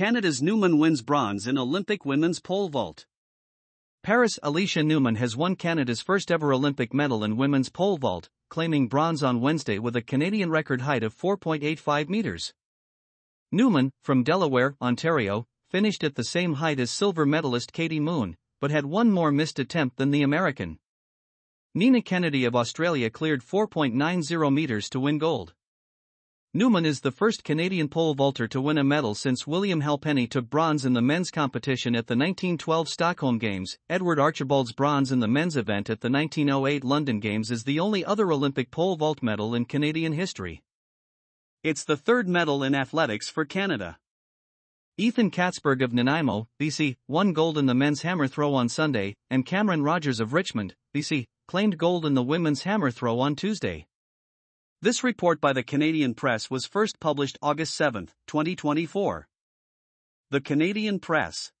Canada's Newman wins bronze in Olympic women's pole vault. Paris Alysha Newman has won Canada's first ever Olympic medal in women's pole vault, claiming bronze on Wednesday with a Canadian record height of 4.85 meters. Newman, from Delaware, Ontario, finished at the same height as silver medalist Katie Moon, but had one more missed attempt than the American. Nina Kennedy of Australia cleared 4.90 meters to win gold. Newman is the first Canadian pole vaulter to win a medal since William Halpenny took bronze in the men's competition at the 1912 Stockholm Games. Edward Archibald's bronze in the men's event at the 1908 London Games is the only other Olympic pole vault medal in Canadian history. It's the third medal in athletics for Canada. Ethan Katzberg of Nanaimo, BC, won gold in the men's hammer throw on Sunday, and Camryn Rogers of Richmond, BC, claimed gold in the women's hammer throw on Tuesday. This report by the Canadian Press was first published August 7, 2024. The Canadian Press